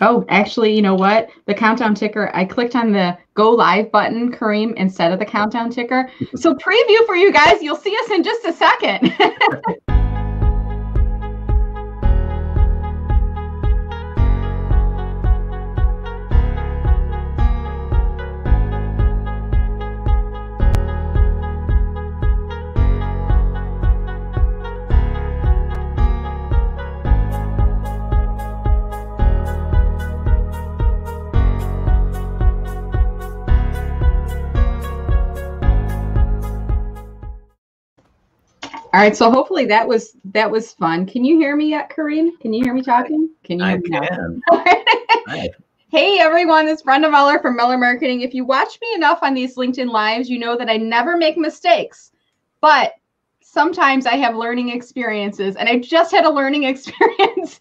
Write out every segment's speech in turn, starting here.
Oh, actually, you know what? The countdown ticker, I clicked on the go live button, Kareem, instead of the countdown ticker. so, preview for you guys. You'll see us in just a second. right, so hopefully that was that was fun. Can you hear me yet, Kareem? Can you hear me talking? Can you? I can. hey everyone, it's Brenda Meller from Meller Marketing. If you watch me enough on these LinkedIn lives, you know that I never make mistakes, but sometimes I have learning experiences, and I just had a learning experience.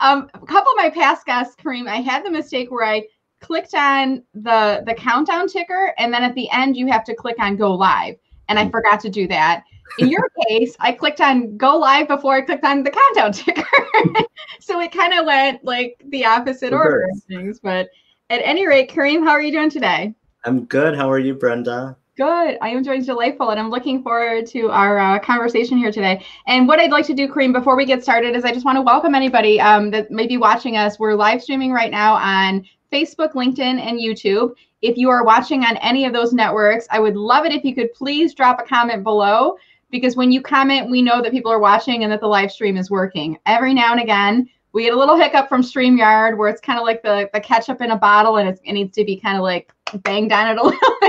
um, a couple of my past guests, Kareem, I had the mistake where I clicked on the the countdown ticker, and then at the end you have to click on go live, and I mm. forgot to do that in your case, I clicked on go live before I clicked on the countdown ticker. so it kind of went like the opposite order of things. But at any rate, Kareem, how are you doing today? I'm good. How are you, Brenda? Good. I am doing delightful, and I'm looking forward to our uh, conversation here today. And what I'd like to do, Kareem, before we get started, is I just want to welcome anybody um, that may be watching us. We're live streaming right now on Facebook, LinkedIn, and YouTube. If you are watching on any of those networks, I would love it if you could please drop a comment below because when you comment, we know that people are watching and that the live stream is working. Every now and again, we get a little hiccup from StreamYard where it's kind of like the, the ketchup in a bottle and it needs to be kind of like banged on it a little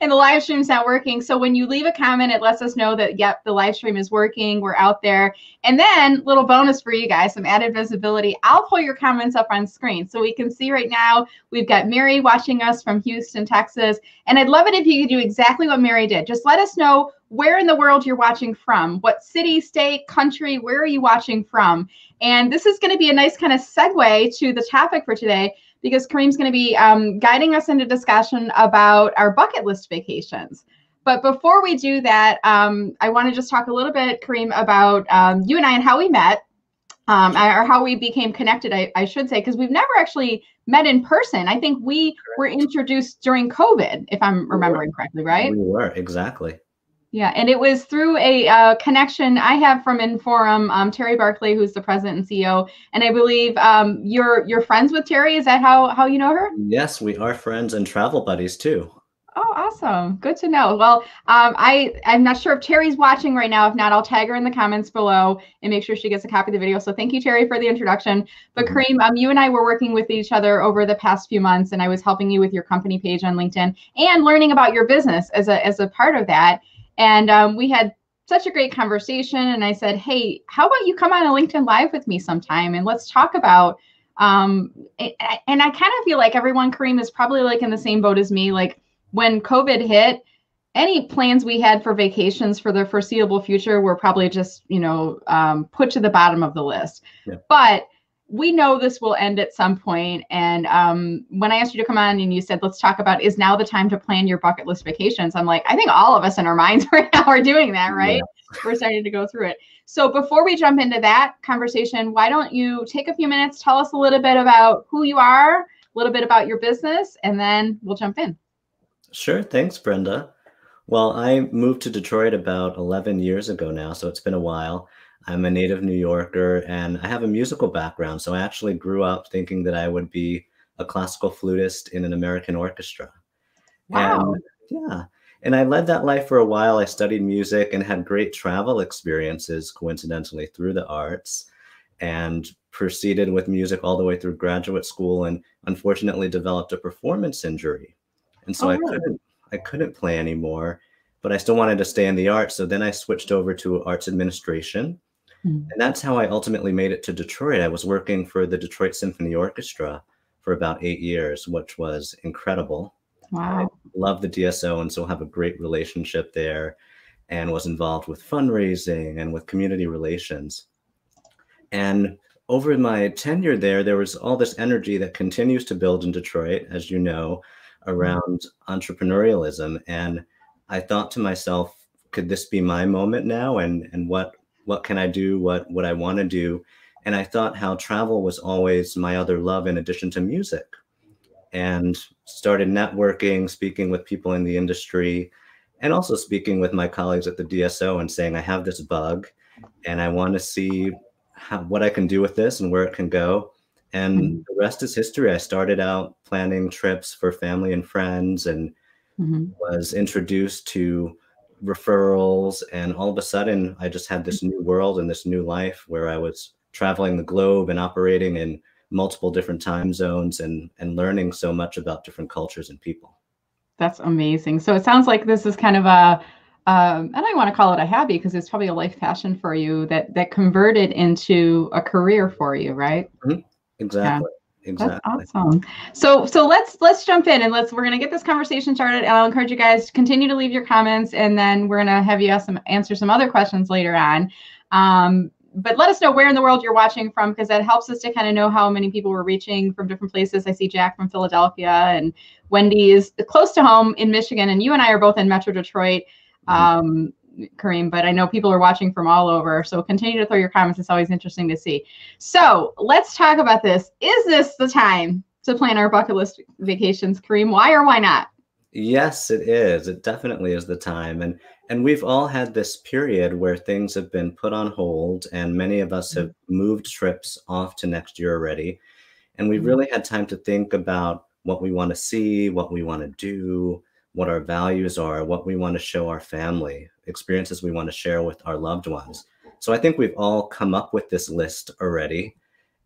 and the live stream's not working. So when you leave a comment, it lets us know that, yep, the live stream is working. We're out there. And then little bonus for you guys, some added visibility. I'll pull your comments up on screen. So we can see right now, we've got Mary watching us from Houston, Texas. And I'd love it if you could do exactly what Mary did. Just let us know where in the world you're watching from, what city, state, country, where are you watching from? And this is going to be a nice kind of segue to the topic for today because Kareem's going to be um, guiding us into discussion about our bucket list vacations. But before we do that, um, I want to just talk a little bit, Kareem, about um, you and I and how we met, um, or how we became connected, I, I should say, because we've never actually met in person. I think we were introduced during COVID, if I'm remembering correctly, right? We were, exactly. Yeah, and it was through a uh, connection I have from Inforum, um, Terry Barclay, who's the president and CEO, and I believe um, you're you're friends with Terry. Is that how how you know her? Yes, we are friends and travel buddies too. Oh, awesome! Good to know. Well, um, I I'm not sure if Terry's watching right now. If not, I'll tag her in the comments below and make sure she gets a copy of the video. So thank you, Terry, for the introduction. But mm-hmm. Kareem, um, you and I were working with each other over the past few months, and I was helping you with your company page on LinkedIn and learning about your business as a as a part of that. And um, we had such a great conversation. And I said, hey, how about you come on a LinkedIn Live with me sometime and let's talk about. Um, and I kind of feel like everyone, Kareem, is probably like in the same boat as me. Like when COVID hit, any plans we had for vacations for the foreseeable future were probably just, you know, um, put to the bottom of the list. Yeah. But we know this will end at some point. And um, when I asked you to come on and you said, let's talk about is now the time to plan your bucket list vacations? I'm like, I think all of us in our minds right now are doing that, right? Yeah. We're starting to go through it. So before we jump into that conversation, why don't you take a few minutes, tell us a little bit about who you are, a little bit about your business, and then we'll jump in. Sure. Thanks, Brenda. Well, I moved to Detroit about 11 years ago now, so it's been a while. I'm a native New Yorker and I have a musical background. So I actually grew up thinking that I would be a classical flutist in an American orchestra. Wow. And, yeah. And I led that life for a while. I studied music and had great travel experiences, coincidentally, through the arts, and proceeded with music all the way through graduate school and unfortunately developed a performance injury. And so oh, I couldn't I couldn't play anymore, but I still wanted to stay in the arts. So then I switched over to arts administration Mm. And that's how I ultimately made it to Detroit. I was working for the Detroit Symphony Orchestra for about eight years, which was incredible. Wow. I love the DSO and so have a great relationship there and was involved with fundraising and with community relations. And over my tenure there, there was all this energy that continues to build in Detroit, as you know, around entrepreneurialism. And I thought to myself, could this be my moment now? And and what what can I do, what what I want to do. And I thought how travel was always my other love in addition to music. And started networking, speaking with people in the industry, and also speaking with my colleagues at the DSO and saying, I have this bug and I want to see how, what I can do with this and where it can go. And mm-hmm. the rest is history. I started out planning trips for family and friends and mm-hmm. was introduced to referrals. And all of a sudden, I just had this new world and this new life where I was traveling the globe and operating in multiple different time zones and, and learning so much about different cultures and people. That's amazing. So it sounds like this is kind of a um, and I want to call it a hobby because it's probably a life passion for you that that converted into a career for you, right? Mm-hmm. Exactly. Yeah. Exactly. That's awesome. So so let's let's jump in and let's we're gonna get this conversation started. And I'll encourage you guys to continue to leave your comments, and then we're gonna have you ask some answer some other questions later on. Um, but let us know where in the world you're watching from because that helps us to kind of know how many people we're reaching from different places. I see Jack from Philadelphia and Wendy is close to home in Michigan, and you and I are both in Metro Detroit. Um, Kareem, but I know people are watching from all over. So continue to throw your comments. It's always interesting to see. So let's talk about this. Is this the time to plan our bucket list vacations, Kareem? Why or why not? Yes, it is. It definitely is the time. And and we've all had this period where things have been put on hold and many of us have moved trips off to next year already. And we've mm-hmm. really had time to think about what we want to see, what we want to do, what our values are, what we want to show our family, experiences we want to share with our loved ones. So I think we've all come up with this list already.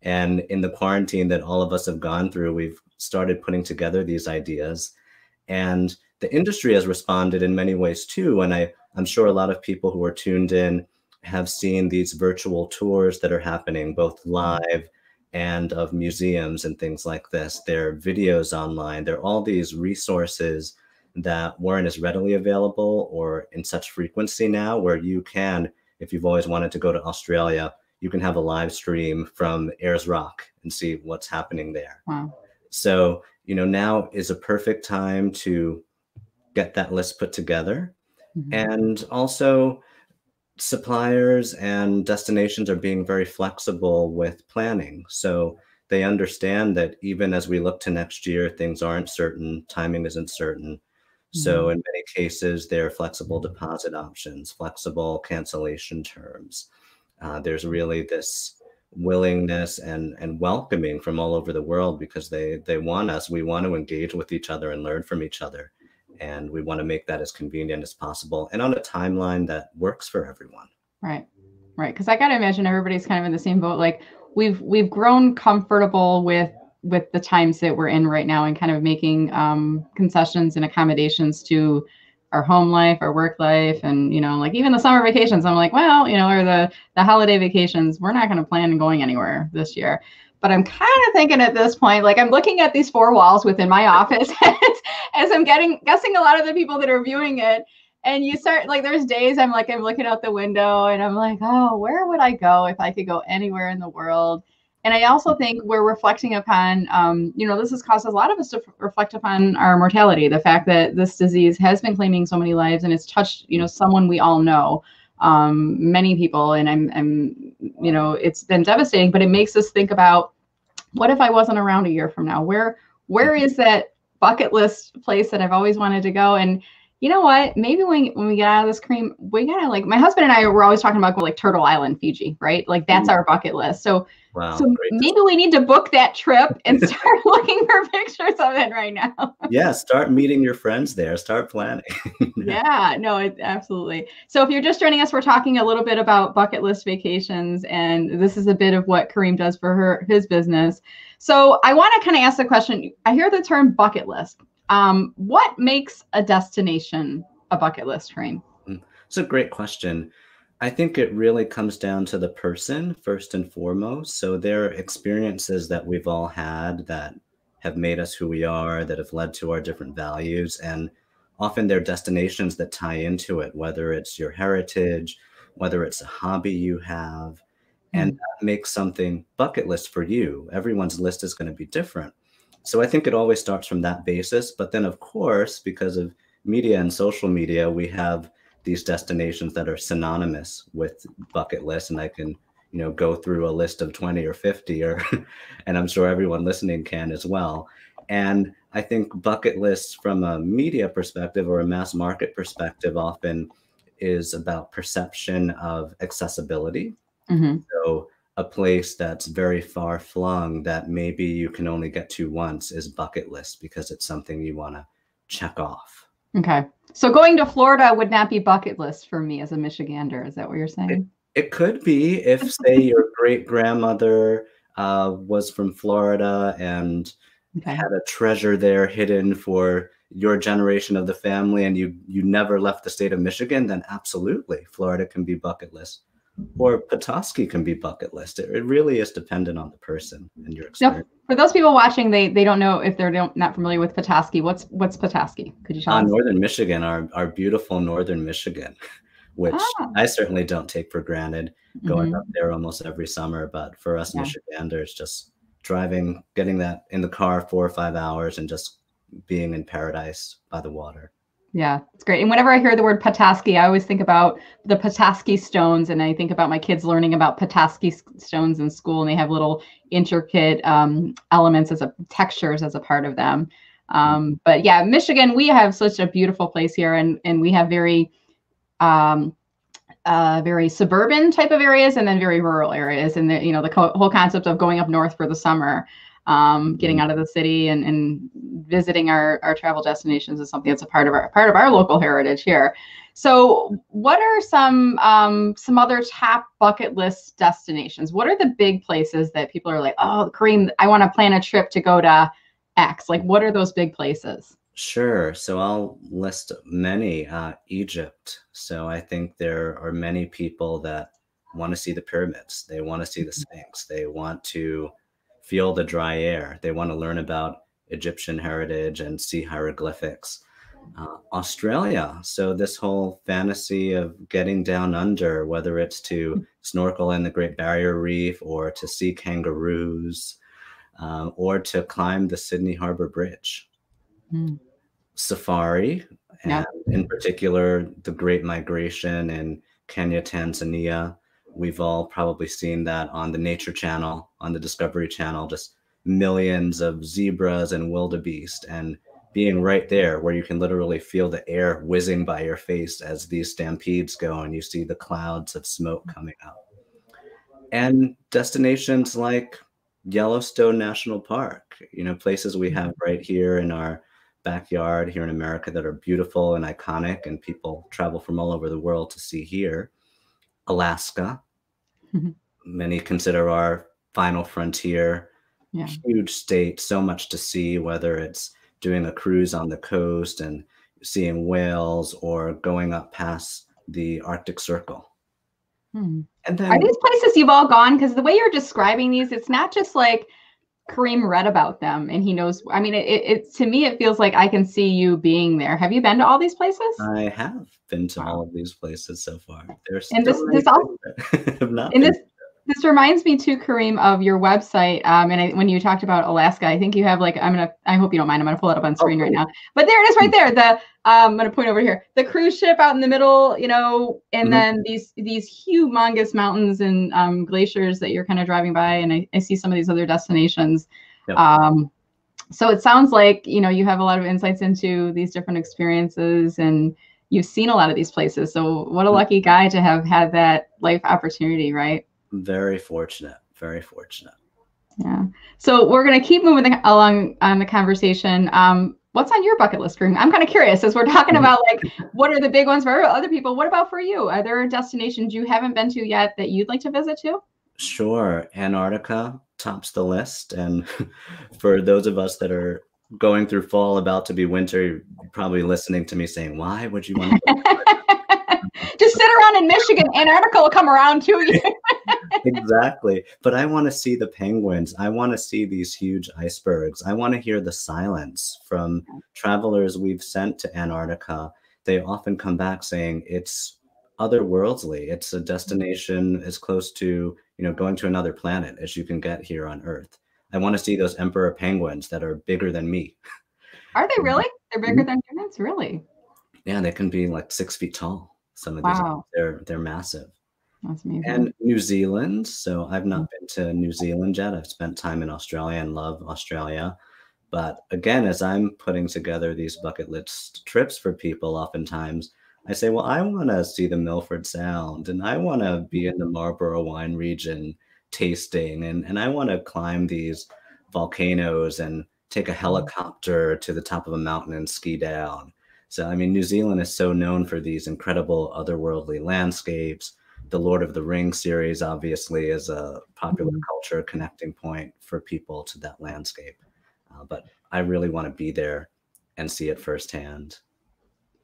And in the quarantine that all of us have gone through, we've started putting together these ideas. And the industry has responded in many ways too. And I, I'm sure a lot of people who are tuned in have seen these virtual tours that are happening both live and of museums and things like this. There are videos online. There are all these resources that weren't as readily available or in such frequency now, where you can, if you've always wanted to go to Australia, you can have a live stream from Ayers Rock and see what's happening there. Wow. So, you know, now is a perfect time to get that list put together. Mm-hmm. And also, suppliers and destinations are being very flexible with planning. So, they understand that even as we look to next year, things aren't certain, timing isn't certain. So mm-hmm. in many cases, there are flexible deposit options, flexible cancellation terms. Uh, there's really this willingness and and welcoming from all over the world because they they want us. We want to engage with each other and learn from each other, and we want to make that as convenient as possible and on a timeline that works for everyone. Right, right. Because I got to imagine everybody's kind of in the same boat. Like we've we've grown comfortable with with the times that we're in right now and kind of making um, concessions and accommodations to our home life, our work life, and you know, like even the summer vacations. I'm like, well, you know, or the the holiday vacations, we're not going to plan on going anywhere this year. But I'm kind of thinking at this point, like I'm looking at these four walls within my office as I'm getting guessing a lot of the people that are viewing it. And you start like there's days I'm like I'm looking out the window and I'm like, oh, where would I go if I could go anywhere in the world? And I also think we're reflecting upon, um, you know, this has caused a lot of us to reflect upon our mortality, the fact that this disease has been claiming so many lives and it's touched, you know, someone we all know, um, many people. And I'm, I'm, you know, it's been devastating, but it makes us think about what if I wasn't around a year from now? Where, where is that bucket list place that I've always wanted to go? And, you know what? Maybe when, when we get out of this Kareem, we gotta like my husband and I were always talking about like Turtle Island, Fiji, right? Like that's mm-hmm. our bucket list. So Wow. So maybe we need to book that trip and start looking for pictures of it right now. yeah, start meeting your friends there. Start planning. yeah, no, it, absolutely. So if you're just joining us, we're talking a little bit about bucket list vacations, and this is a bit of what Kareem does for her his business. So I want to kind of ask the question. I hear the term bucket list. Um, what makes a destination a bucket list, Kareem? Mm, it's a great question. I think it really comes down to the person first and foremost. So there are experiences that we've all had that have made us who we are, that have led to our different values. And often they're destinations that tie into it, whether it's your heritage, whether it's a hobby you have. And mm. that makes something bucket list for you. Everyone's list is going to be different. So I think it always starts from that basis. But then, of course, because of media and social media, we have these destinations that are synonymous with bucket list and i can you know go through a list of 20 or 50 or and i'm sure everyone listening can as well. And i think bucket lists from a media perspective or a mass market perspective often is about perception of accessibility. Mm-hmm. so a place that's very far flung that maybe you can only get to once is bucket list because it's something you want to check off okay so going to florida would not be bucket list for me as a michigander is that what you're saying it could be if, say, your great grandmother uh, was from Florida and okay. had a treasure there hidden for your generation of the family, and you you never left the state of Michigan. Then absolutely, Florida can be bucket list, or Petoskey can be bucket list. It, it really is dependent on the person and your experience. Now, for those people watching, they they don't know if they're don't, not familiar with Petoskey. What's what's Petoskey? Could you tell uh, us? Northern Michigan, our our beautiful northern Michigan which ah. I certainly don't take for granted going mm-hmm. up there almost every summer. But for us yeah. Michiganders, just driving, getting that in the car four or five hours and just being in paradise by the water. Yeah, it's great. And whenever I hear the word Petoskey, I always think about the Petoskey stones, and I think about my kids learning about Petoskey stones in school, and they have little intricate um, elements as a textures as a part of them. Um, but yeah, Michigan, we have such a beautiful place here, and and we have very um, uh, very suburban type of areas and then very rural areas. And the, you know, the co- whole concept of going up north for the summer, um, getting mm-hmm. out of the city and, and visiting our, our travel destinations is something that's a part of our part of our local heritage here. So, what are some um, some other top bucket list destinations? What are the big places that people are like, oh, Kareem, I want to plan a trip to go to X? Like, what are those big places? Sure. So I'll list many. Uh, Egypt. So I think there are many people that want to see the pyramids. They want to see the mm-hmm. Sphinx. They want to feel the dry air. They want to learn about Egyptian heritage and see hieroglyphics. Uh, Australia. So this whole fantasy of getting down under, whether it's to snorkel in the Great Barrier Reef or to see kangaroos um, or to climb the Sydney Harbor Bridge. Mm safari, and in particular, the Great Migration in Kenya, Tanzania. We've all probably seen that on the Nature Channel, on the Discovery Channel, just millions of zebras and wildebeest, and being right there where you can literally feel the air whizzing by your face as these stampedes go and you see the clouds of smoke coming up. And destinations like Yellowstone National Park, you know, places we have mm-hmm. right here in our backyard here in America that are beautiful and iconic, and people travel from all over the world to see here. Alaska, mm-hmm. many consider our final frontier. Yeah. Huge state, so much to see, whether it's doing a cruise on the coast and seeing whales or going up past the Arctic Circle. Hmm. And then, are these places you've all gone? Because the way you're describing these, it's not just like Kareem read about them and he knows. I mean, it, it, to me it feels like I can see you being there. Have you been to all these places? I have been to all of these places so far. There's and this this all and this this reminds me too, Kareem, of your website. Um, and I, when you talked about Alaska, I think you have like I'm gonna. I hope you don't mind. I'm gonna pull it up on screen right now. But there it is, right there. The um, I'm gonna point over here. The cruise ship out in the middle, you know, and mm-hmm. then these these humongous mountains and um, glaciers that you're kind of driving by, and I, I see some of these other destinations. Yep. Um, so it sounds like you know you have a lot of insights into these different experiences and you've seen a lot of these places. So what a mm-hmm. lucky guy to have had that life opportunity, right? Very fortunate. Very fortunate. Yeah. So we're going to keep moving along on the conversation. Um, what's on your bucket list, Kareem? I'm kind of curious as we're talking about like what are the big ones for other people. What about for you? Are there destinations you haven't been to yet that you'd like to visit too? Sure. Antarctica tops the list. And for those of us that are going through fall, about to be winter, you're probably listening to me saying, why would you want to Just sit around in Michigan. Antarctica will come around to you. exactly. But I want to see the penguins. I want to see these huge icebergs. I want to hear the silence from travelers we've sent to Antarctica. They often come back saying it's otherworldly. It's a destination as close to, you know, going to another planet as you can get here on Earth. I want to see those emperor penguins that are bigger than me. Are they really? They're bigger mm-hmm. than humans, really? Yeah, they can be like six feet tall. Some of wow. these they're they're massive. That's amazing. And New Zealand. So I've not been to New Zealand yet. I've spent time in Australia and love Australia. But again, as I'm putting together these bucket list trips for people, oftentimes I say, well, I want to see the Milford Sound and I want to be in the Marlborough wine region tasting and, and I want to climb these volcanoes and take a mm-hmm. helicopter to the top of a mountain and ski down. So, I mean, New Zealand is so known for these incredible otherworldly landscapes. The Lord of the Rings series, obviously, is a popular mm-hmm. culture connecting point for people to that landscape. Uh, but I really want to be there and see it firsthand.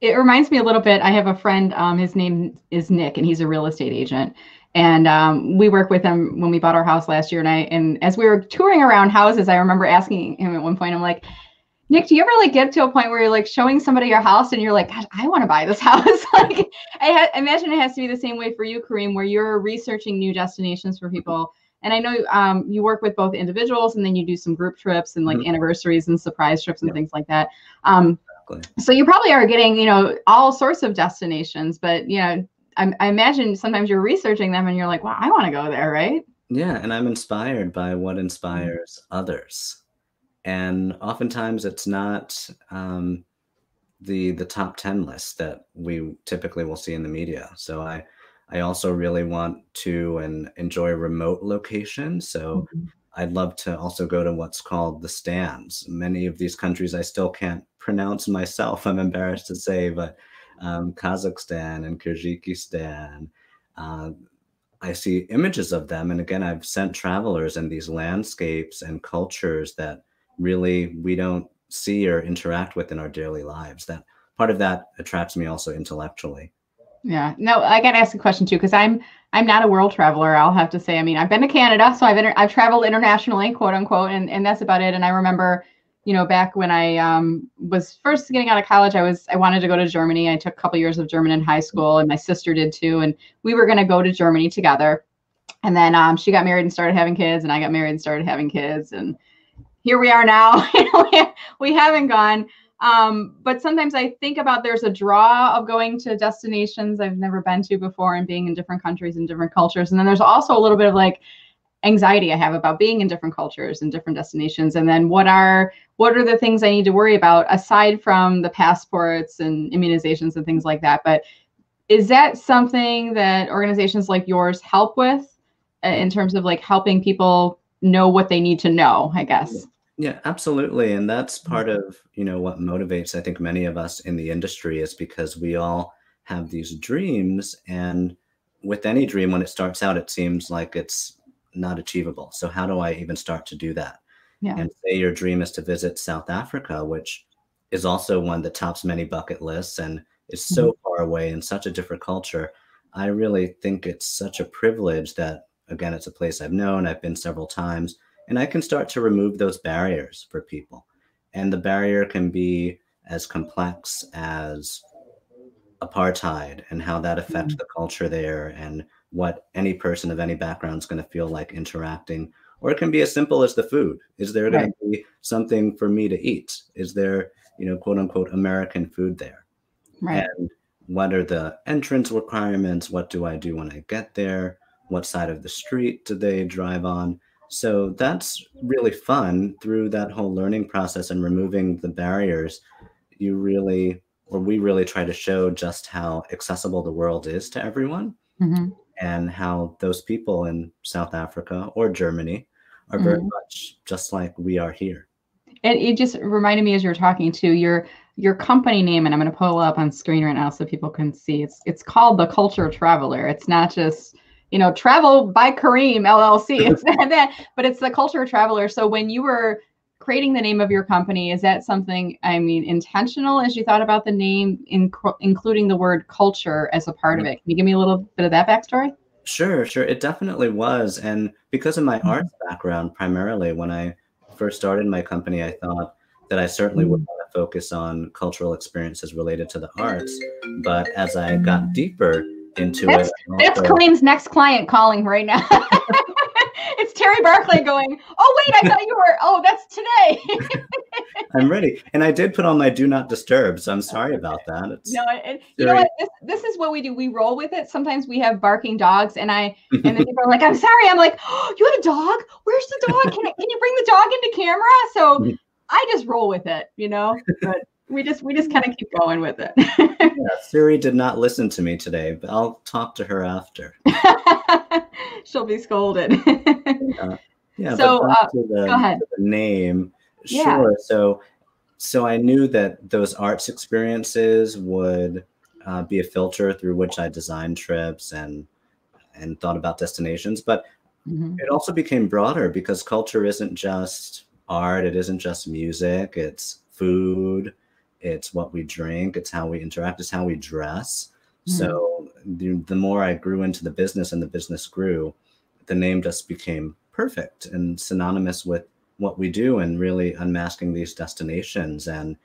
It reminds me a little bit. I have a friend, um, his name is Nick, and he's a real estate agent. And um, we work with him when we bought our house last year. And I, and as we were touring around houses, I remember asking him at one point, I'm like, Nick, do you ever like get to a point where you're like showing somebody your house and you're like, God, I want to buy this house? like, I ha- imagine it has to be the same way for you, Kareem, where you're researching new destinations for people. And I know um, you work with both individuals and then you do some group trips and like mm-hmm. anniversaries and surprise trips and yeah. things like that. Um, exactly. So you probably are getting, you know, all sorts of destinations, but you know, I, I imagine sometimes you're researching them and you're like, well, I want to go there, right? Yeah, and I'm inspired by what inspires mm-hmm. others, and oftentimes it's not um, the the top ten list that we typically will see in the media. So I I also really want to and enjoy remote locations. So mm-hmm. I'd love to also go to what's called the stands. Many of these countries I still can't pronounce myself. I'm embarrassed to say, but um, Kazakhstan and Kyrgyzstan. Uh, I see images of them. And again, I've sent travelers in these landscapes and cultures that really we don't see or interact with in our daily lives. That part of that attracts me also intellectually. Yeah. No, I got to ask a question too because I'm I'm not a world traveler. I'll have to say. I mean, I've been to Canada, so I've inter- I've traveled internationally, quote unquote, and and that's about it. And I remember you know, back when I um, was first getting out of college, I was I wanted to go to Germany. I took a couple years of German in high school, and my sister did too. And we were going to go to Germany together. And then um, she got married and started having kids, and I got married and started having kids. And here we are now. we haven't gone. Um, but sometimes I think about there's a draw of going to destinations I've never been to before and being in different countries and different cultures. And then there's also a little bit of like anxiety I have about being in different cultures and different destinations. And then what are what are the things I need to worry about aside from the passports and immunizations and things like that? But is that something that organizations like yours help with uh, in terms of like helping people know what they need to know, I guess? Yeah, absolutely. And that's part of, you know, what motivates I think many of us in the industry is because we all have these dreams and with any dream when it starts out it seems like it's not achievable. So how do I even start to do that? Yeah. And say your dream is to visit South Africa, which is also one that tops many bucket lists and is so mm-hmm. far away in such a different culture. I really think it's such a privilege that again it's a place I've known, I've been several times, and I can start to remove those barriers for people. And the barrier can be as complex as apartheid and how that affects mm-hmm. the culture there and what any person of any background is going to feel like interacting. Or it can be as simple as the food. Is there going to be something for me to eat? Is there, you know, quote unquote, American food there? Right. And what are the entrance requirements? What do I do when I get there? What side of the street do they drive on? So that's really fun through that whole learning process and removing the barriers. You really, or we really try to show just how accessible the world is to everyone. Mm-hmm and how those people in South Africa or Germany are very mm-hmm. much just like we are here. And it just reminded me as you're talking to your your company name, and I'm going to pull up on screen right now so people can see. It's it's called the Culture Traveler. It's not just you know travel by Kareem LLC. It's not that, but it's the Culture Traveler. So when you were creating the name of your company is that something i mean intentional as you thought about the name in, including the word culture as a part of it can you give me a little bit of that backstory sure sure it definitely was and because of my mm-hmm. arts background primarily when i first started my company i thought that i certainly mm-hmm. would want to focus on cultural experiences related to the arts but as i got deeper into that's, it that's also, Kareem's next client calling right now it's Terry Barclay going, Oh, wait, I thought you were, oh, that's today. I'm ready. And I did put on my do not disturb, so I'm sorry about that. It's no, and, you know what? This, this is what we do. We roll with it. Sometimes we have barking dogs, and I and then people are like, "I'm sorry." I'm like, "Oh, you have a dog? Where's the dog? Can I, can you bring the dog into camera?" So. I just roll with it, you know. But we just we just kind of keep going with it. yeah, Siri did not listen to me today, but I'll talk to her after. She'll be scolded. yeah. yeah. So uh, the, go ahead. the name yeah. Sure. So, so I knew that those arts experiences would uh, be a filter through which I designed trips and and thought about destinations. But mm-hmm. it also became broader because culture isn't just art. It isn't just music. It's food. It's what we drink. It's how we interact. It's how we dress. Mm-hmm. So the, the more I grew into the business and the business grew, the name just became perfect and synonymous with what we do and really unmasking these destinations. And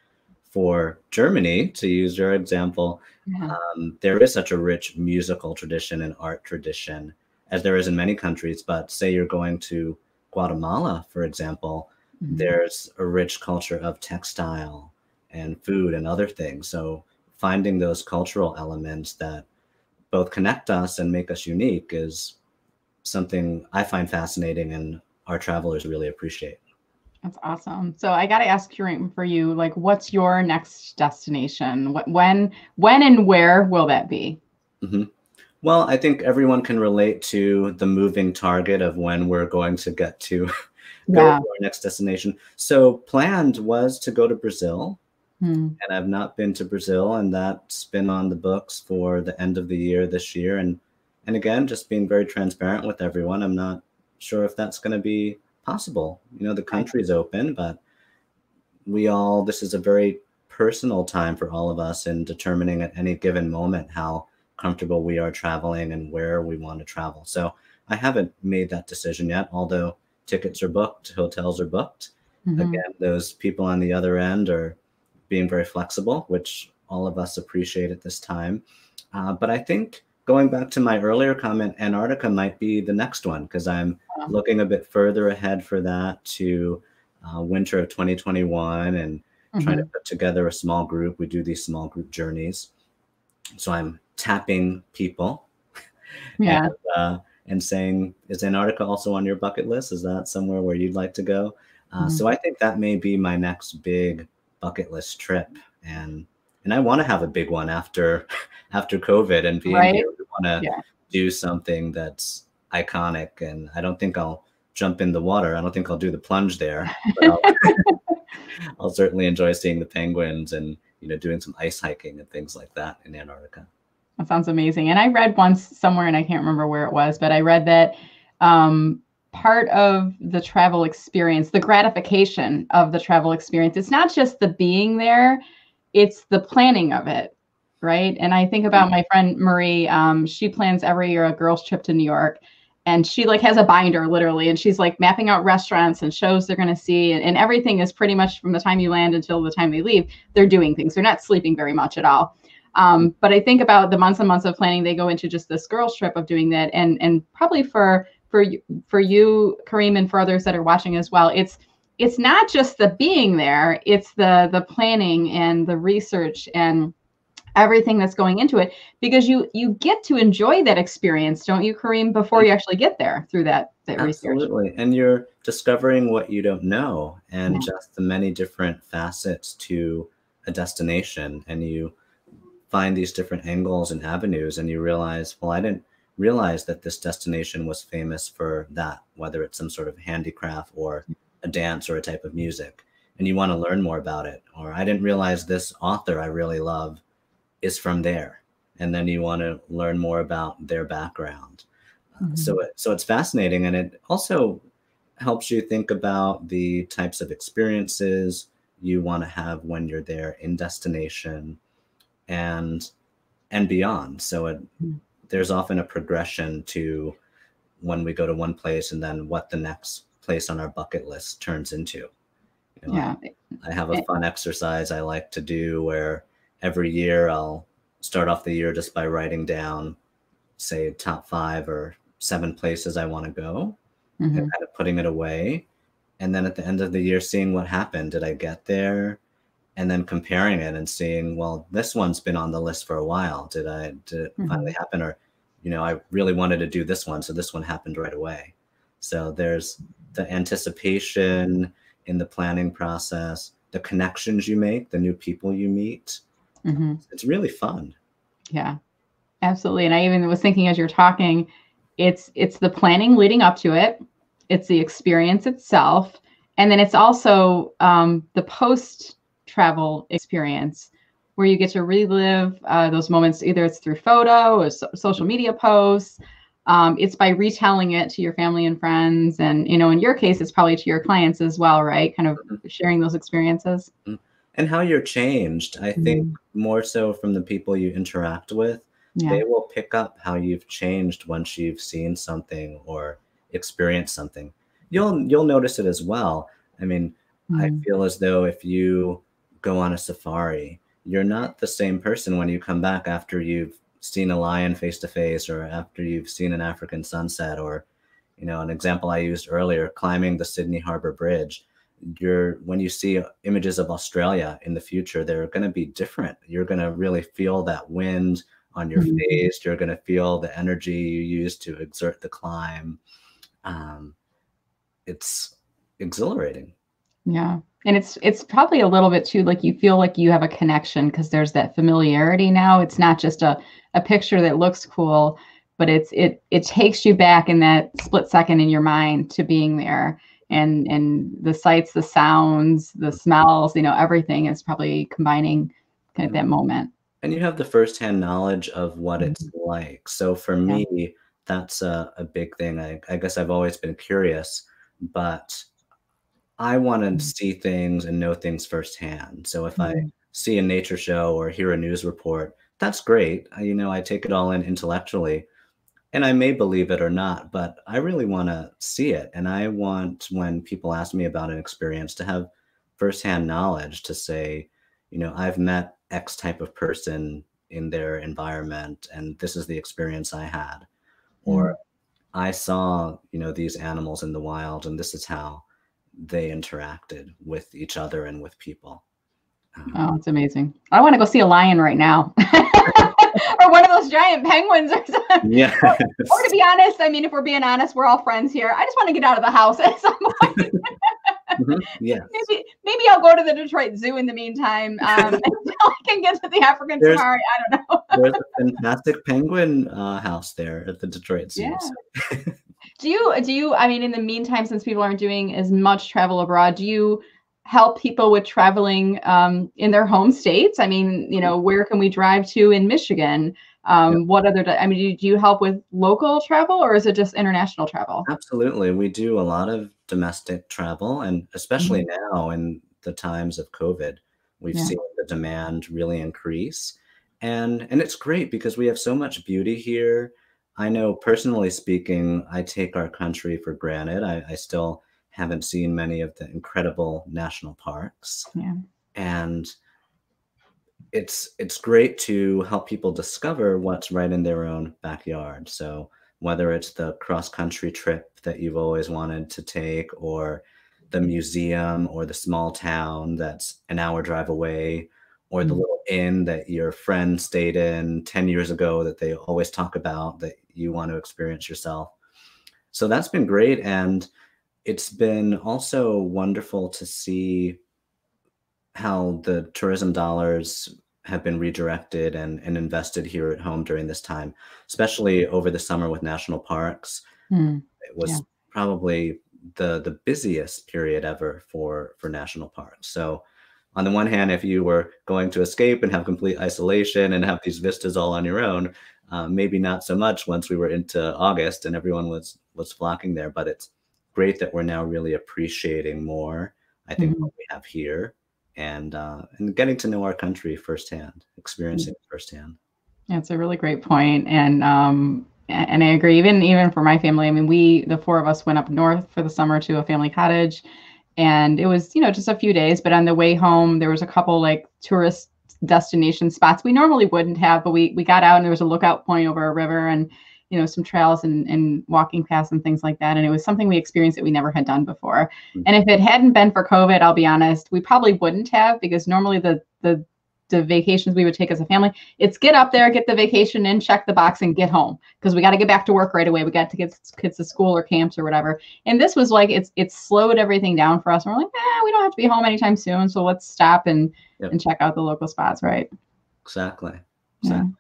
for Germany, to use your example, yeah. um, there is such a rich musical tradition and art tradition as there is in many countries. But say you're going to Guatemala, for example, mm-hmm. there's a rich culture of textile and food and other things. So finding those cultural elements that both connect us and make us unique is something I find fascinating and our travelers really appreciate. That's awesome. So I got to ask Kareem for you, like, what's your next destination? When, when, and where will that be? Mm-hmm. Well, I think everyone can relate to the moving target of when we're going to get to go yeah. to our next destination. So planned was to go to Brazil, hmm. and I've not been to Brazil, and that's been on the books for the end of the year this year. And and again, just being very transparent with everyone, I'm not sure if that's going to be possible. You know, the country's open, but we all, this is a very personal time for all of us in determining at any given moment how comfortable we are traveling and where we want to travel. So I haven't made that decision yet, although tickets are booked, hotels are booked. Mm-hmm. Again, those people on the other end are being very flexible, which all of us appreciate at this time. Uh, but I think going back to my earlier comment, Antarctica might be the next one because I'm looking a bit further ahead for that to uh, winter of 2021 and mm-hmm. trying to mm-hmm. put together a small group. We do these small group journeys. So I'm tapping people. Yeah. and, uh, and saying, is Antarctica also on your bucket list? Is that somewhere where you'd like to go? Uh, mm-hmm. So I think that may be my next big bucket list trip. And and I want to have a big one after after COVID and being right? here. We want to yeah. do something that's iconic, and I don't think I'll jump in the water. I don't think I'll do the plunge there. I'll, I'll certainly enjoy seeing the penguins and you know doing some ice hiking and things like that in Antarctica. That sounds amazing. And I read once somewhere, and I can't remember where it was, but I read that um, part of the travel experience, the gratification of the travel experience, it's not just the being there, it's the planning of it right? And i think about my friend marie um, she plans every year a girls trip to new york and she like has a binder literally and she's like mapping out restaurants and shows they're going to see and, and, everything is pretty much from the time you land until the time they leave they're doing things they're not sleeping very much at all. Um, but i think about the months and months of planning they go into just this girls trip of doing that and and probably for for for you kareem and for others that are watching as well it's it's not just the being there it's the the planning and the research and everything that's going into it because you you get to enjoy that experience don't you kareem before you actually get there through that, that absolutely research. and you're discovering what you don't know and yeah. just the many different facets to a destination and you find these different angles and avenues and you realize well i didn't realize that this destination was famous for that whether it's some sort of handicraft or a dance or a type of music and you want to learn more about it or i didn't realize this author i really love is from there and then you want to learn more about their background mm-hmm. so it, so it's fascinating and it also helps you think about the types of experiences you want to have when you're there in destination and and beyond so it, mm-hmm. There's often a progression to when we go to one place and then what the next place on our bucket list turns into. You know, yeah. I, have a fun exercise I like to do where every year I'll start off the year just by writing down, say, top five or seven places I want to go mm-hmm. and kind of putting it away. and then at the end of the year seeing what happened did i get there and then comparing it and seeing well this one's been on the list for a while. Did i did it mm-hmm. finally happen? Or you know i really wanted to do this one so this one happened right away. So there's the anticipation in the planning process the connections you make the new people you meet. Mm-hmm. it's really fun. Yeah absolutely. And i even was thinking as you're talking it's it's the planning leading up to it it's the experience itself and then it's also um, the post travel experience where you get to relive uh, those moments either it's through photo or so- social media posts um, it's by retelling it to your family and friends and you know in your case it's probably to your clients as well right kind of mm-hmm. sharing those experiences mm-hmm. and how you're changed i think mm-hmm. more so from the people you interact with yeah. they will pick up how you've changed once you've seen something or experienced something you'll you'll notice it as well i mean mm. i feel as though if you go on a safari you're not the same person when you come back after you've seen a lion face to face or after you've seen an african sunset or you know an example i used earlier climbing the sydney harbor bridge you're when you see images of australia in the future they're going to be different you're going to really feel that wind on your mm-hmm. face. You're going to feel the energy you use to exert the climb. Um, it's exhilarating. Yeah. And it's it's probably a little bit too like you feel like you have a connection because there's that familiarity now. It's not just a, a picture that looks cool, but it's it it takes you back in that split second in your mind to being there. And and the sights, the sounds, the smells, you know, everything is probably combining kind of that moment and you have the firsthand knowledge of what mm-hmm. it's like. So for yeah. me, that's a, a big thing. I, I, guess I've always been curious, but I want to mm-hmm. see things and know things firsthand. So if mm-hmm. I see a nature show or hear a news report, that's great. I, you know, I take it all in intellectually and I may believe it or not, but I really want to see it. And I want, when people ask me about an experience, to have firsthand knowledge to say, you know, I've met X type of person in their environment, and this is the experience I had. Mm. Or I saw, you know, these animals in the wild, and this is how they interacted with each other and with people. Um, oh, it's amazing. I want to go see a lion right now. or one of those giant penguins or something. Yeah. Or, or, to be honest, I mean, if we're being honest, we're all friends here. I just want to get out of the house at some point. mm-hmm. Yeah. Maybe maybe I'll go to the Detroit Zoo in the meantime um, until I can get to the African there's, safari. I don't know. there's a fantastic penguin uh, house there at the Detroit Zoo. Yeah. So. Do you do you? I mean, in the meantime, since people aren't doing as much travel abroad, do you? help people with traveling um, in their home states? I mean, you know, where can we drive to in Michigan? Um, yeah. What other, I mean, do, do you help with local travel or is it just international travel? Absolutely. We do a lot of domestic travel and especially mm-hmm. now in the times of COVID, we've yeah. seen the demand really increase. And, and it's great because we have so much beauty here. I know personally speaking, I take our country for granted. I, I still haven't seen many of the incredible national parks. Yeah. And it's it's great to help people discover what's right in their own backyard. So whether it's the cross country trip that you've always wanted to take or the museum or the small town that's an hour drive away or the mm. little inn that your friend stayed in 10 years ago that they always talk about that you want to experience yourself. So that's been great and it's been also wonderful to see how the tourism dollars have been redirected and, and invested here at home during this time, especially over the summer with national parks. Mm, it was yeah. probably the the busiest period ever for for national parks. So on the one hand, if you were going to escape and have complete isolation and have these vistas all on your own, uh, maybe not so much once we were into August and everyone was was flocking there. But it's great that we're now really appreciating more. I think mm-hmm. what we have here and uh, and getting to know our country firsthand, experiencing mm-hmm. firsthand. That's a really great point, and um, and I agree. Even even for my family, I mean, we the four of us went up north for the summer to a family cottage, and it was you know just a few days. But on the way home, there was a couple like tourist destination spots we normally wouldn't have, but we we got out and there was a lookout point over a river and you know some trails and, and walking paths and things like that and it was something we experienced that we never had done before mm-hmm. and if it hadn't been for covid i'll be honest we probably wouldn't have because normally the the the vacations we would take as a family it's get up there get the vacation in check the box and get home because we got to get back to work right away we got to get kids to school or camps or whatever and this was like it's it's slowed everything down for us and we're like eh, we don't have to be home anytime soon so let's stop and yep. and check out the local spots right exactly exactly yeah.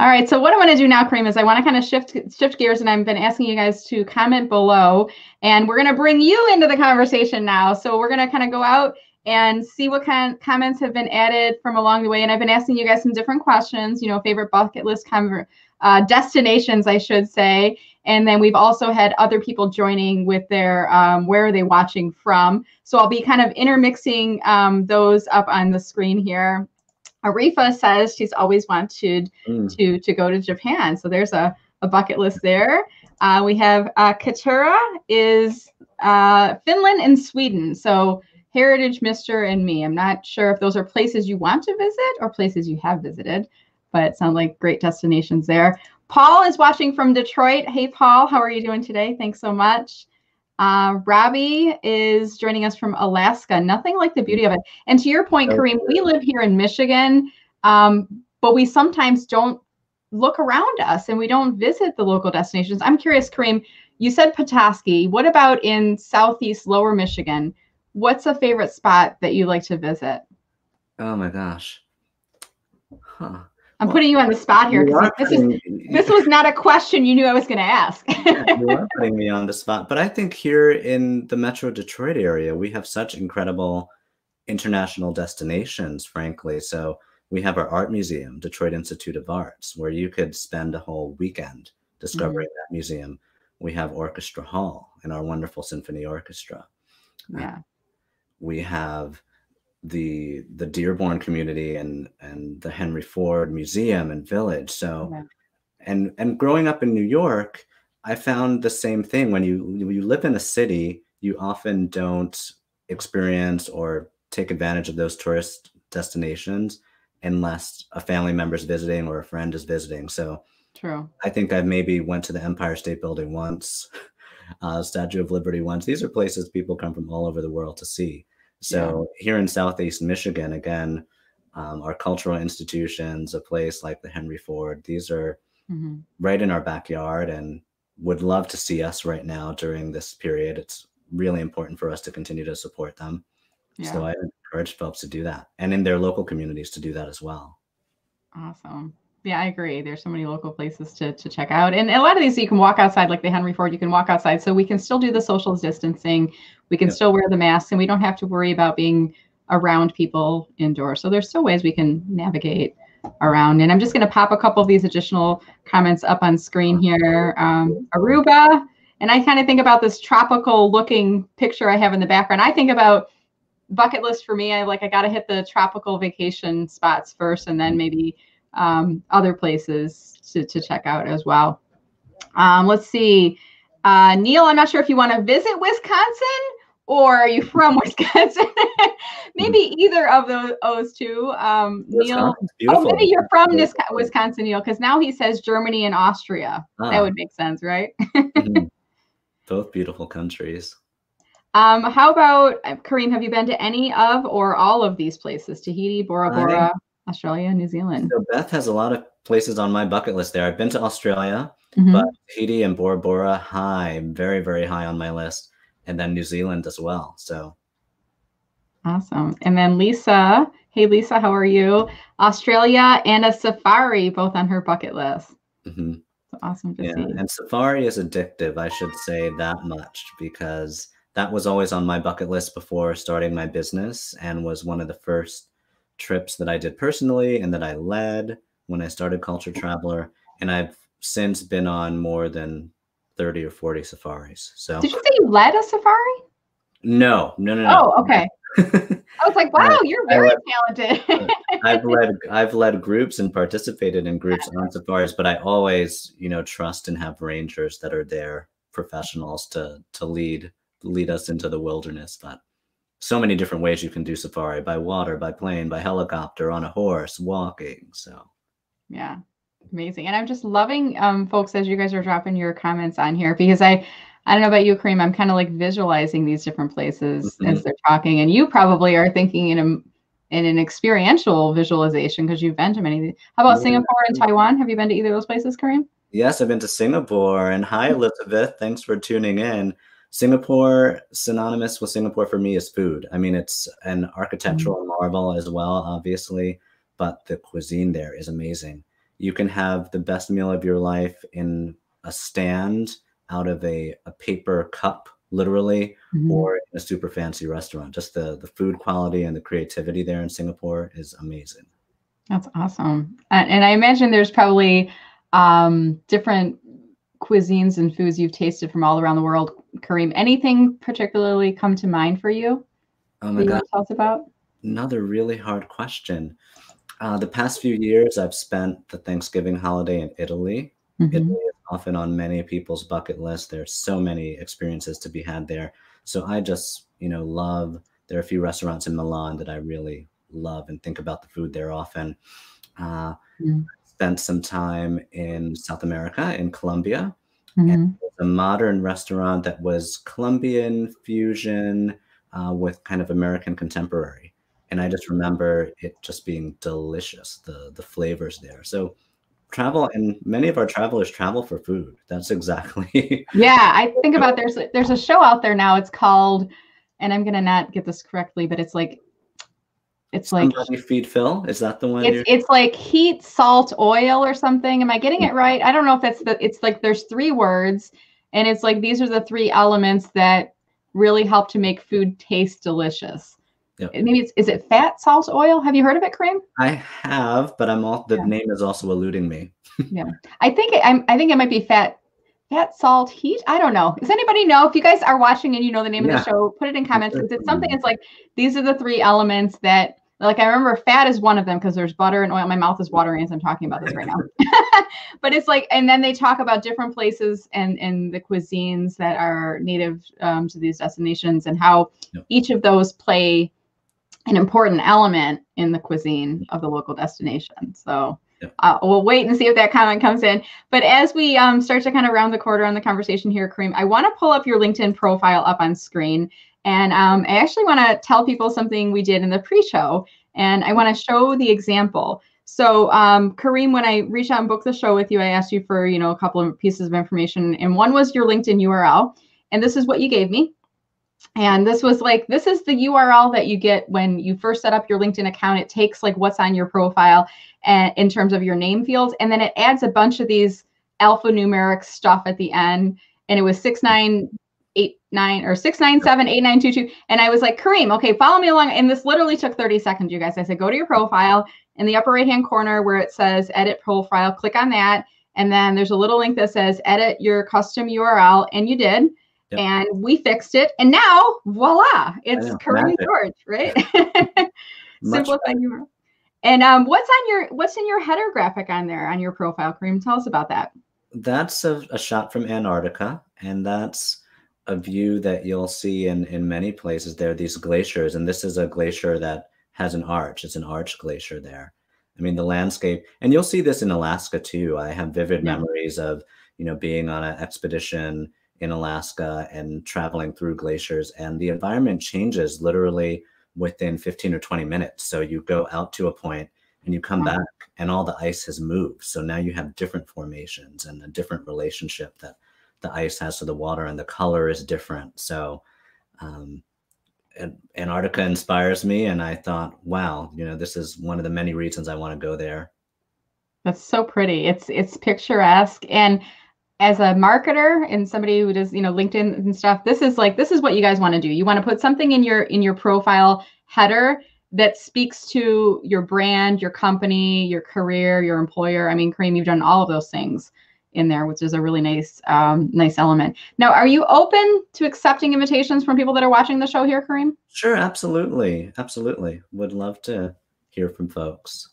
All right. So what I want to do now, Kareem, is I want to kind of shift shift gears, and I've been asking you guys to comment below, and we're going to bring you into the conversation now. So we're going to kind of go out and see what kind of comments have been added from along the way. And I've been asking you guys some different questions. You know, favorite bucket list conver- uh, destinations, I should say. And then we've also had other people joining with their um, where are they watching from. So I'll be kind of intermixing um, those up on the screen here. Arifa says she's always wanted mm. to to go to Japan. So there's a, a bucket list there. Uh, we have uh, Katura is uh, Finland and Sweden. So Heritage, Mister, and me. I'm not sure if those are places you want to visit or places you have visited, but it sound like great destinations there. Paul is watching from Detroit. Hey, Paul, how are you doing today? Thanks so much. Uh, Robbie is joining us from Alaska. Nothing like the beauty of it. And to your point, Kareem, we live here in Michigan, um, but we sometimes don't look around us and we don't visit the local destinations. I'm curious, Kareem, you said Petoskey. What about in Southeast Lower Michigan? What's a favorite spot that you like to visit? Oh my gosh. Huh. I'm well, putting you on the spot here because this, is, this was not a question you knew I was going to ask. yeah, you are putting me on the spot. But I think here in the Metro Detroit area, we have such incredible international destinations, frankly. So we have our art museum, Detroit Institute of Arts, where you could spend a whole weekend discovering mm-hmm. that museum. We have Orchestra Hall and our wonderful symphony orchestra. Yeah. We have the the Dearborn community and and the Henry Ford Museum and Village. So, yeah. and and growing up in New York, I found the same thing. When you when you live in a city, you often don't experience or take advantage of those tourist destinations unless a family member is visiting or a friend is visiting. So, true. I think I maybe went to the Empire State Building once, uh, Statue of Liberty once. These are places people come from all over the world to see. So yeah. here in Southeast Michigan, again, um, our cultural institutions, a place like the Henry Ford, these are mm-hmm. right in our backyard and would love to see us right now during this period. It's really important for us to continue to support them. Yeah. So I encourage folks to do that and in their local communities to do that as well. Awesome. Yeah, I agree. There's so many local places to, to check out. And a lot of these you can walk outside, like the Henry Ford, you can walk outside. So we can still do the social distancing. We can yep. still wear the masks and we don't have to worry about being around people indoors. So there's still ways we can navigate around. And I'm just going to pop a couple of these additional comments up on screen here. Um, Aruba. And I kind of think about this tropical looking picture I have in the background. I think about bucket list for me. I like, I got to hit the tropical vacation spots first and then maybe um, other places to, to check out as well. Um, let's see. Uh, Neil, I'm not sure if you want to visit Wisconsin or are you from Wisconsin? maybe either of those, those two. Um, Neil, oh, maybe you're from Wisconsin, Neil, because now he says Germany and Austria. Ah. That would make sense, right? mm-hmm. Both beautiful countries. Um, how about uh, Kareem? Have you been to any of or all of these places? Tahiti, Bora Bora. Australia, New Zealand. So Beth has a lot of places on my bucket list there. I've been to Australia, mm-hmm. but Tahiti and Bora Bora high, very, very high on my list. And then New Zealand as well. So awesome. And then Lisa, hey Lisa, how are you? Australia and a safari, both on her bucket list. Mm-hmm. awesome to yeah, see. And safari is addictive, I should say that much, because that was always on my bucket list before starting my business and was one of the first trips that I did personally and that I led when I started Culture Traveler. And I've since been on more than 30 or 40 safaris. So did you say you led a safari? No, no, no, no. Oh, okay. I was like, wow, you're very led, talented. I've led I've led groups and participated in groups on safaris, but I always, you know, trust and have rangers that are there, professionals to to lead lead us into the wilderness. But so many different ways you can do safari by water, by plane, by helicopter, on a horse, walking. So, yeah, Amazing. And I'm just loving um folks as you guys are dropping your comments on here because I I don't know about you, Kareem. I'm kind of like visualizing these different places mm-hmm. as they're talking, and you probably are thinking in a in an experiential visualization because you've been to many. How about yeah. Singapore and Taiwan? Have you been to either of those places, Kareem? Yes, I've been to Singapore. And hi, Elizabeth. Thanks for tuning in. Singapore, synonymous with Singapore for me is food. I mean, it's an architectural mm-hmm. marvel as well, obviously, but the cuisine there is amazing. You can have the best meal of your life in a stand out of a, a paper cup, literally, mm-hmm. or in a super fancy restaurant. Just the, the food quality and the creativity there in Singapore is amazing. That's awesome. And, and I imagine there's probably um, different cuisines and foods you've tasted from all around the world. Kareem, anything particularly come to mind for you? Oh my God. Tell us about? Another really hard question. Uh, the past few years, I've spent the Thanksgiving holiday in Italy. Mm-hmm. Italy is often on many people's bucket list. There's so many experiences to be had there. So I just, you know, love. There are a few restaurants in Milan that I really love and think about the food there often. Uh, mm-hmm. Spent some time in South America, in Colombia, mm-hmm. and a modern restaurant that was Colombian fusion uh, with kind of American contemporary and I just remember it just being delicious, the the flavors there. So travel and many of our travelers travel for food. That's exactly. yeah, I think about there's there's a show out there now. It's called, and I'm gonna not get this correctly, but it's like it's Somebody like feed Phil. Is that the one? It's, it's like heat, salt, oil, or something. Am I getting it hmm. right? I don't know if that's the. It's like there's three words, and it's like these are the three elements that really help to make food taste delicious. Yep. Maybe it's is it fat, salt, oil? Have you heard of it, Kareem? I have, but I'm all the yeah. name is also eluding me. yeah, I think it, I'm. I think it might be fat, fat, salt, heat. I don't know. Does anybody know? If you guys are watching and you know the name yeah. of the show, put it in comments. Is it something? It's like these are the three elements that. Like I remember, fat is one of them because there's butter and oil. My mouth is watering as I'm talking about this right now. but it's like, and then they talk about different places and and the cuisines that are native um, to these destinations and how yep. each of those play an important element in the cuisine of the local destination. So uh, we'll wait and see if that comment comes in. But as we um, start to kind of round the corner on the conversation here, Kareem, I want to pull up your LinkedIn profile up on screen. And um, I actually want to tell people something we did in the pre-show, and I want to show the example. So, um, Kareem, when I reached out and booked the show with you, I asked you for you know a couple of pieces of information, and one was your LinkedIn URL, and this is what you gave me. And this was like, this is the URL that you get when you first set up your LinkedIn account. It takes like what's on your profile and in terms of your name fields. And then it adds a bunch of these alphanumeric stuff at the end. And it was 6989 or 6978922. And I was like, Kareem, okay, follow me along. And this literally took 30 seconds, you guys. I said, go to your profile in the upper right hand corner where it says edit profile, click on that. And then there's a little link that says edit your custom URL. And you did. Yep. And we fixed it. And now, voila, it's Kareem George, right? Simplified humor. And um, what's on your what's in your header graphic on there on your profile, Kareem? Tell us about that. That's a, a shot from Antarctica, and that's a view that you'll see in in many places. There are these glaciers, and this is a glacier that has an arch. It's an arch glacier there. I mean, the landscape, and you'll see this in Alaska too. I have vivid yeah. memories of you know being on an expedition in Alaska and traveling through glaciers. And the environment changes literally within 15 or 20 minutes. So you go out to a point and you come back and all the ice has moved. So now you have different formations and a different relationship that the ice has to the water and the color is different. So um, Antarctica inspires me. And I thought, wow, you know, this is one of the many reasons I want to go there. That's so pretty. It's it's picturesque. And as a marketer and somebody who does you know linkedin and stuff this is like this is what you guys want to do you want to put something in your in your profile header that speaks to your brand your company your career your employer i mean kareem you've done all of those things in there which is a really nice um, nice element now are you open to accepting invitations from people that are watching the show here kareem sure absolutely absolutely would love to hear from folks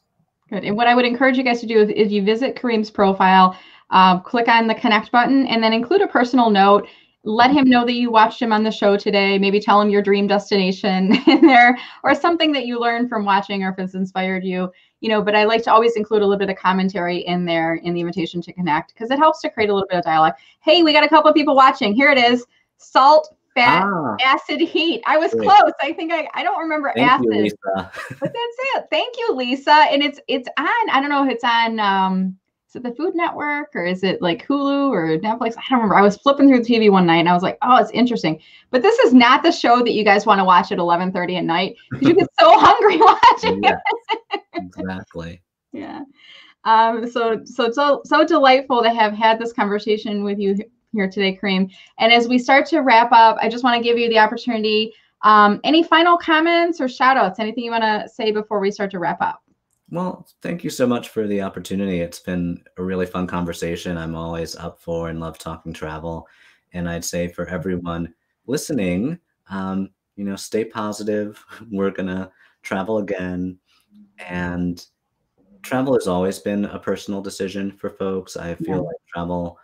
good and what i would encourage you guys to do is, is you visit kareem's profile um, click on the connect button and then include a personal note. Let him know that you watched him on the show today. Maybe tell him your dream destination in there or something that you learned from watching or if it's inspired you. You know, but I like to always include a little bit of commentary in there in the invitation to connect because it helps to create a little bit of dialogue. Hey, we got a couple of people watching. Here it is. Salt, fat, ah, acid, heat. I was great. close. I think I, I don't remember Thank acid. You, but that's it. Thank you, Lisa. And it's it's on, I don't know if it's on um it the Food Network or is it like Hulu or Netflix? I don't remember. I was flipping through the TV one night and I was like, oh, it's interesting. But this is not the show that you guys want to watch at 11:30 at night because you get so hungry watching yes, it. exactly. Yeah. Um, so so so so delightful to have had this conversation with you here today, Kareem. And as we start to wrap up, I just want to give you the opportunity. Um, any final comments or shout outs? Anything you want to say before we start to wrap up? Well, thank you so much for the opportunity. It's been a really fun conversation. I'm always up for and love talking travel. And I'd say for everyone listening, um, you know, stay positive. We're going to travel again. And travel has always been a personal decision for folks. I feel yeah. like travel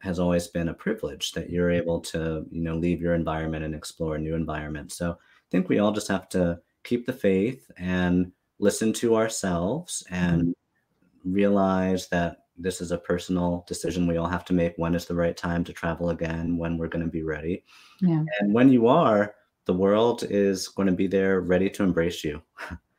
has always been a privilege that you're able to, you know, leave your environment and explore a new environment. So I think we all just have to keep the faith and listen to ourselves and mm-hmm. realize that this is a personal decision we all have to make when is the right time to travel again when we're going to be ready yeah. and when you are the world is going to be there ready to embrace you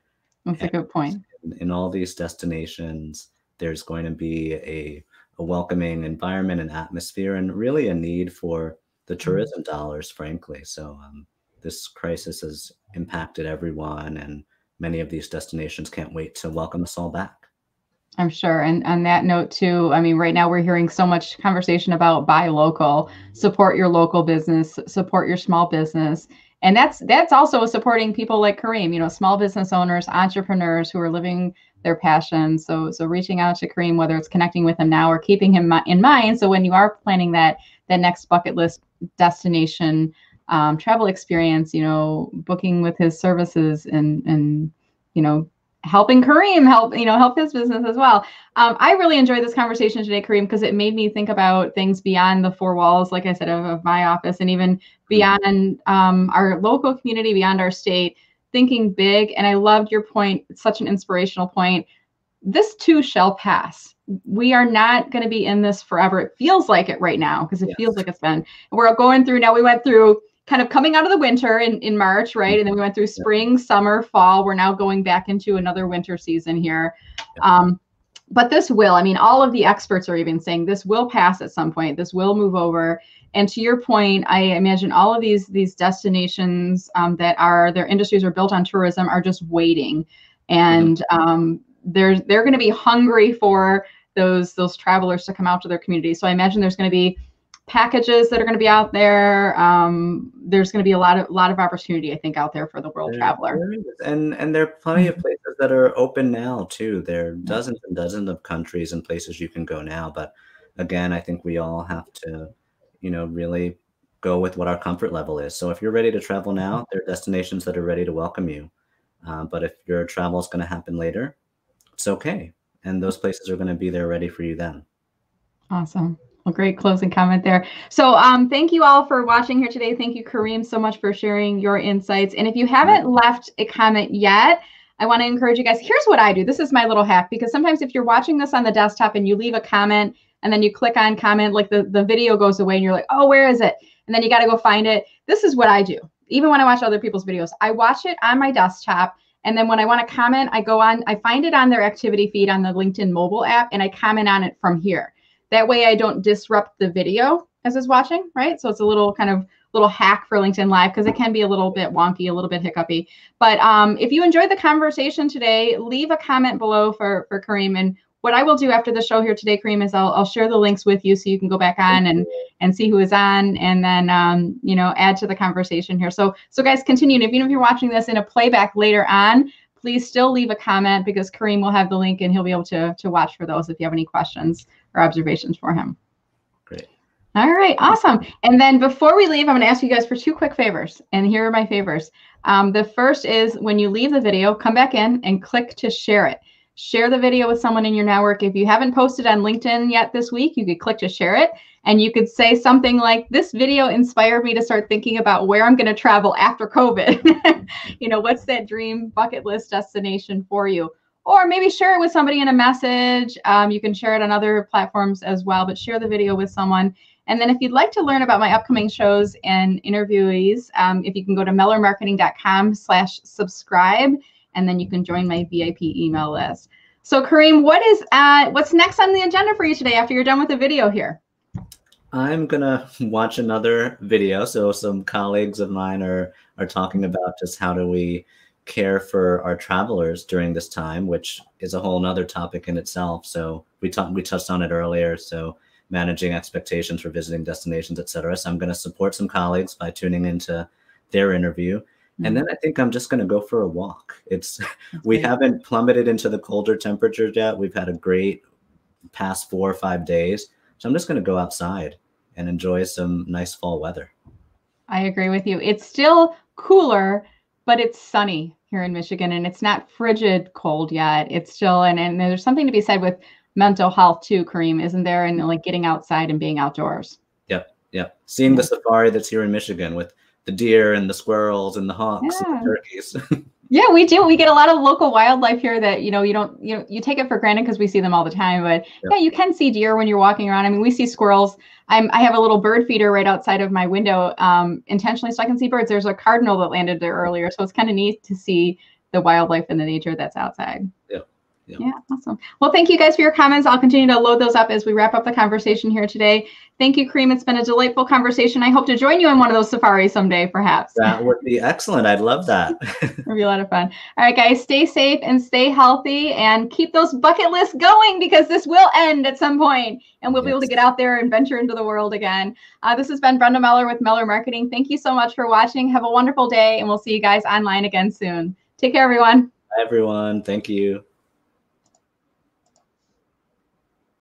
that's a good point in, in, all these destinations there's going to be a, a welcoming environment and atmosphere and really a need for the mm-hmm. tourism mm-hmm. dollars frankly so um, this crisis has impacted everyone and many of these destinations can't wait to welcome us all back. I'm sure. And on that note, too, I mean, right now we're hearing so much conversation about buy local, support your local business, support your small business. And that's that's also supporting people like Kareem, you know, small business owners, entrepreneurs who are living their passion. So so reaching out to Kareem, whether it's connecting with him now or keeping him in mind. So when you are planning that that next bucket list destination, um, travel experience, you know, booking with his services and and you know helping Kareem help you know help his business as well. Um, I really enjoyed this conversation today, Kareem, because it made me think about things beyond the four walls, like I said, of, of my office, and even beyond um, our local community, beyond our state. Thinking big, and I loved your point. It's such an inspirational point. This too shall pass. We are not going to be in this forever. It feels like it right now because it yes. feels like it's been. We're going through now. We went through kind of coming out of the winter in, in March, right? And then we went through spring, summer, fall. We're now going back into another winter season here. Um, but this will, I mean, all of the experts are even saying this will pass at some point. This will move over. And to your point, I imagine all of these these destinations um, that are their industries are built on tourism are just waiting, and mm-hmm. um, they're they're going to be hungry for those those travelers to come out to their community. So I imagine there's going to be packages that are going to be out there. Um, there's going to be a lot of lot of opportunity, I think, out there for the world there, traveler. and and there are plenty of mm-hmm. places that are open now too. There are dozens and dozens of countries and places you can go now. But again, I think we all have to, you know, really go with what our comfort level is. So if you're ready to travel now, mm-hmm. there are destinations that are ready to welcome you. Uh, but if your travel is going to happen later, it's okay. And those places are going to be there ready for you then. Awesome. Well, great closing comment there. So um, thank you all for watching here today. Thank you, Kareem, so much for sharing your insights. And if you haven't left a comment yet, I want to encourage you guys. Here's what I do. This is my little hack because sometimes if you're watching this on the desktop and you leave a comment and then you click on comment, like the, the video goes away and you're like, oh, where is it? And then you got to go find it. This is what I do. Even when I watch other people's videos, I watch it on my desktop. And then when I want to comment, I go on, I find it on their activity feed on the LinkedIn mobile app and I comment on it from here. That way I don't disrupt the video as is watching, right? So it's a little kind of little hack for LinkedIn Live because it can be a little bit wonky, a little bit hiccupy. But um, if you enjoyed the conversation today, leave a comment below for, for Kareem. And what I will do after the show here today, Kareem, is I'll, I'll share the links with you so you can go back on and and see who is on and then um, you know add to the conversation here. So so guys, continue. If even if you're watching this in a playback later on, please still leave a comment because Kareem will have the link and he'll be able to to watch for those if you have any questions or observations for him. Great. All right, awesome. And then before we leave, I'm going to ask you guys for two quick favors. And here are my favors. Um, the first is when you leave the video, come back in and click to share it. Share the video with someone in your network. If you haven't posted on LinkedIn yet this week, you could click to share it. And you could say something like, This video inspired me to start thinking about where I'm going to travel after COVID. you know, what's that dream bucket list destination for you? Or maybe share it with somebody in a message. Um, you can share it on other platforms as well, but share the video with someone. And then if you'd like to learn about my upcoming shows and interviewees, um, if you can go to mellermarketing.com slash subscribe, and then you can join my VIP email list. So Kareem, what is uh, what's next on the agenda for you today after you're done with the video here? I'm gonna watch another video. So some colleagues of mine are are talking about just how do we care for our travelers during this time, which is a whole nother topic in itself. So we talked we touched on it earlier. So managing expectations for visiting destinations, et cetera. So I'm going to support some colleagues by tuning into their interview. Mm-hmm. And then I think I'm just going to go for a walk. It's we haven't plummeted into the colder temperatures yet. We've had a great past four or five days. So I'm just going to go outside and enjoy some nice fall weather. I agree with you. It's still cooler, but it's sunny here in Michigan and it's not frigid cold yet. It's still and, and there's something to be said with mental health too, Kareem, isn't there? And like getting outside and being outdoors. Yep. Yep. Seeing the safari that's here in Michigan with the deer and the squirrels and the hawks yeah. and the turkeys. yeah, we do. We get a lot of local wildlife here that, you know, you don't, you know, you take it for granted because we see them all the time, but yep. yeah, you can see deer when you're walking around. I mean, we see squirrels. I'm, I have a little bird feeder right outside of my window um, intentionally so I can see birds. There's a cardinal that landed there earlier. So it's kind of neat to see the wildlife and the nature that's outside. Yeah. Yeah. yeah, awesome. Well, thank you guys for your comments. I'll continue to load those up as we wrap up the conversation here today. Thank you, Kareem. It's been a delightful conversation. I hope to join you on one of those safaris someday, perhaps. That would be excellent. I'd love that. It'd be a lot of fun. All right, guys, stay safe and stay healthy and keep those bucket lists going because this will end at some point and we'll yes. be able to get out there and venture into the world again. Uh, this has been Brenda Meller with Meller Marketing. Thank you so much for watching. Have a wonderful day, and we'll see you guys online again soon. Take care, everyone. Bye, everyone. Thank you.